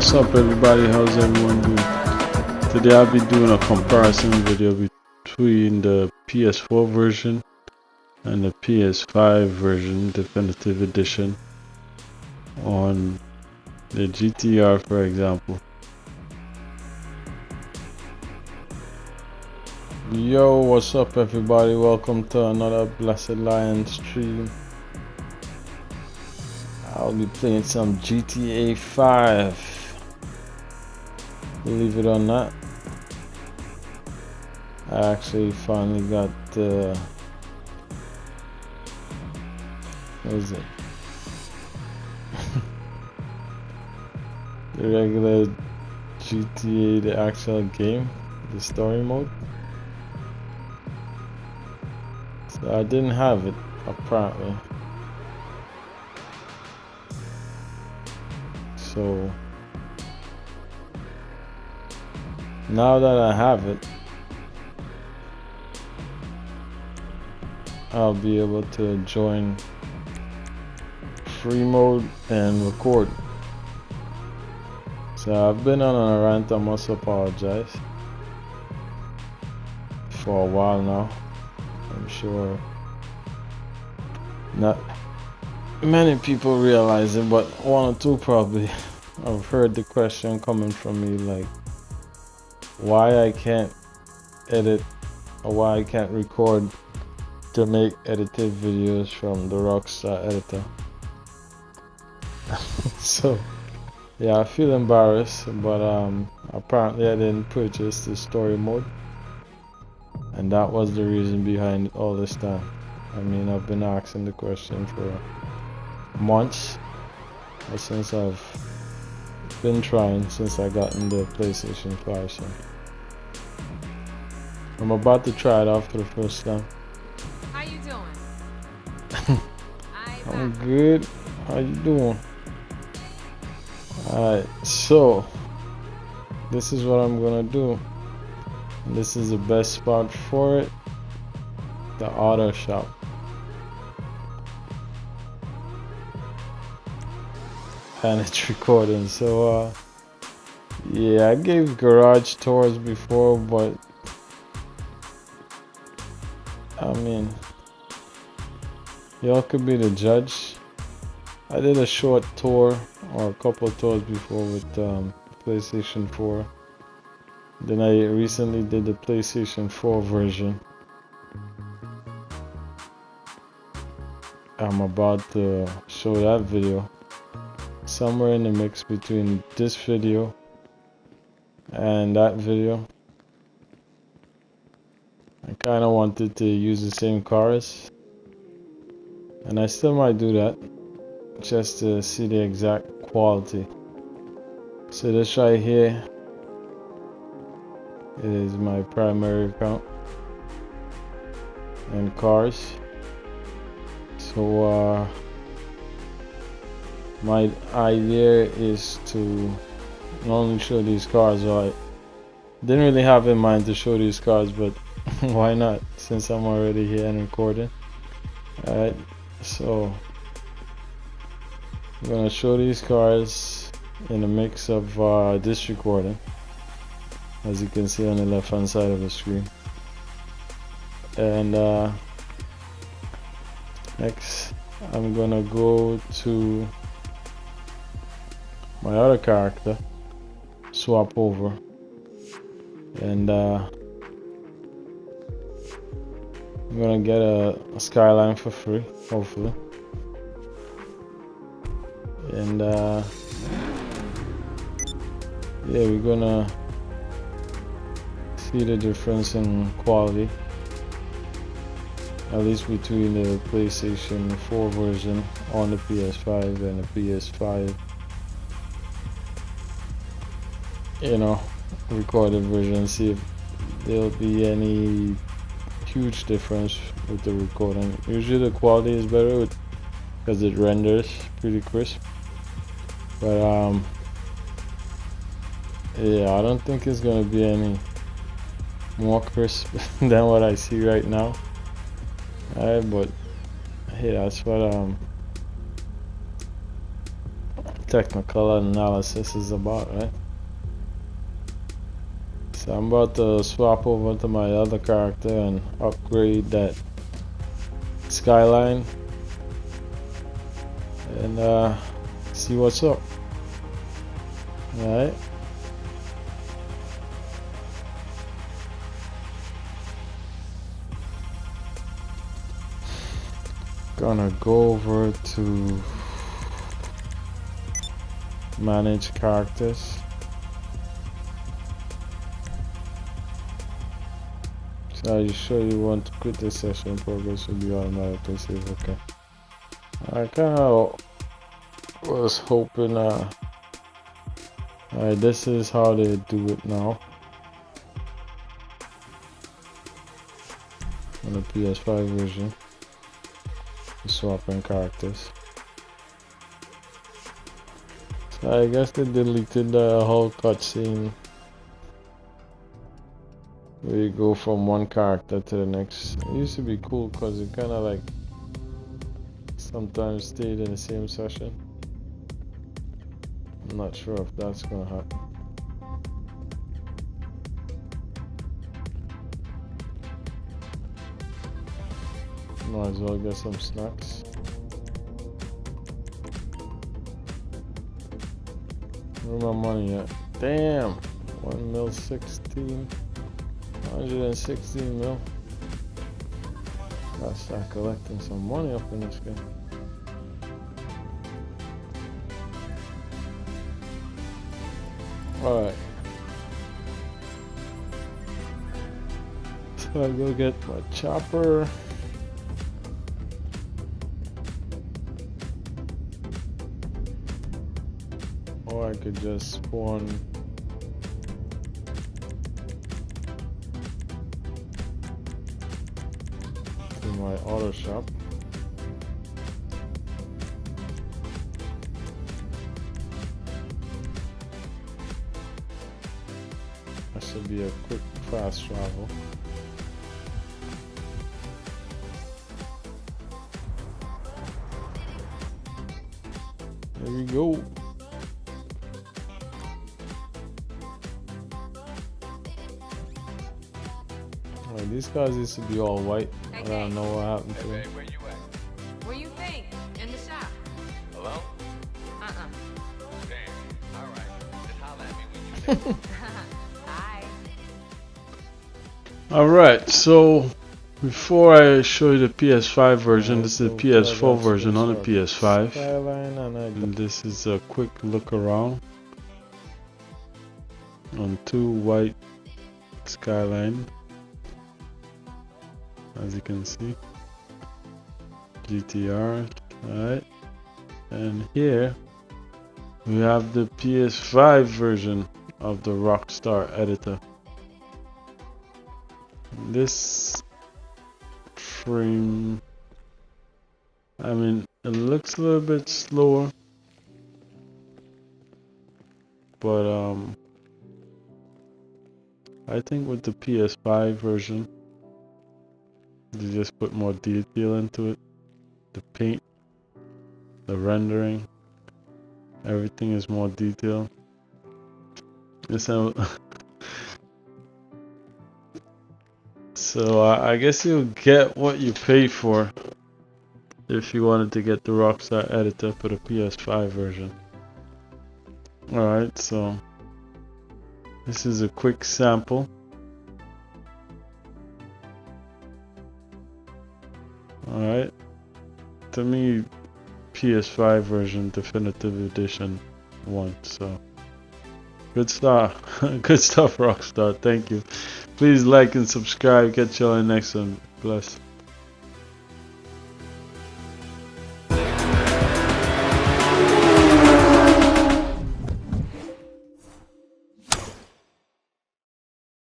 what's up everybody? How's everyone doing? Today I'll be doing a comparison video between the PS4 version and the PS5 version definitive edition on the GTR for example. Yo what's up everybody? Welcome to another blessed lion stream. I'll be playing some GTA 5. Believe it or not. I actually finally got the... What is it? the regular GTA, the actual game, the story mode. So I didn't have it, apparently. so now that I have it I'll be able to join free mode and record so I've been on a rant I must apologize for a while now I'm sure not many people realize it, but one or two probably. I've heard the question coming from me like, why I can't edit or why I can't record to make edited videos from the Rockstar editor. so, yeah, I feel embarrassed, but um, apparently I didn't purchase the story mode, and that was the reason behind all this time. I mean, I've been asking the question for months since I've been trying since I got into PlayStation 5 so I'm about to try it out for the first time. How you doing? I'm good. How you doing? Alright, so this is what I'm gonna do. This is the best spot for it. The auto shop. and it's recording so uh yeah I gave garage tours before but Y'all could be the judge. I did a short tour or a couple tours before with um, PlayStation 4 then I recently did the PlayStation 4 version. I'm about to show that video. Somewhere in the mix between this video and that video. I kind of wanted to use the same cars and I still might do that just to see the exact quality. So this right here is my primary account and cars. So uh my idea is to not only show these cars I didn't really have in mind to show these cars but why not? Since I'm already here and recording. Alright so I'm gonna show these cars in a mix of uh, this recording. As you can see on the left hand side of the screen. And uh, next I'm gonna go to my other character. Swap over. And uh, I'm gonna get a, a, skyline for free hopefully. And uh, yeah we're gonna see the difference in quality. At least between the PlayStation 4 version on the PS5 and the PS5 you know recorded version see if there'll be any huge difference with the recording. Usually the quality is better because it renders pretty crisp. But um yeah I don't think it's gonna be any more crisp than what I see right now. Alright but hey that's what um technical analysis is about, right? So I'm about to swap over to my other character and upgrade that skyline and uh, see what's up. Alright. Gonna go over to manage characters. Are you sure you want to quit this session? Progress will be automatically saved. Okay. I kind of was hoping. Uh, Alright, this is how they do it now. On the PS5 version. Swapping characters. So I guess they deleted the whole cutscene where you go from one character to the next. It used to be cool because it kind of like sometimes stayed in the same session. I'm not sure if that's gonna happen. Might as well get some snacks. Where my money at? Damn! 1 mil 16. 116 mil. Gotta start collecting some money up in this game. Alright. So I go get my chopper. Or I could just spawn my auto shop. That should be a quick fast travel. There we go. These guys used to be all white. I don't know what happened to Hey, them. where you at? Where you think? In the shop. Hello? Uh-uh. Damn. Alright. Just holler at me when you Alright, so before I show you the PS5 version, this is the PS4 version on the PS5. And Mm. And this is a quick look around on two white skyline as you can see GTR alright and here we have the PS5 version of the Rockstar editor. This frame I mean it looks a little bit slower but um I think with the PS5 version you just put more detail into it. The paint the rendering everything is more detailed how so I I guess you'll get what you pay for if you wanted to get the Rockstar editor for the PS5 version. Alright, so this is a quick sample. Alright, to me, PS5 version definitive edition won. So good stuff, good stuff, Rockstar. Thank you. Please like and subscribe. Catch you on the next one. Bless.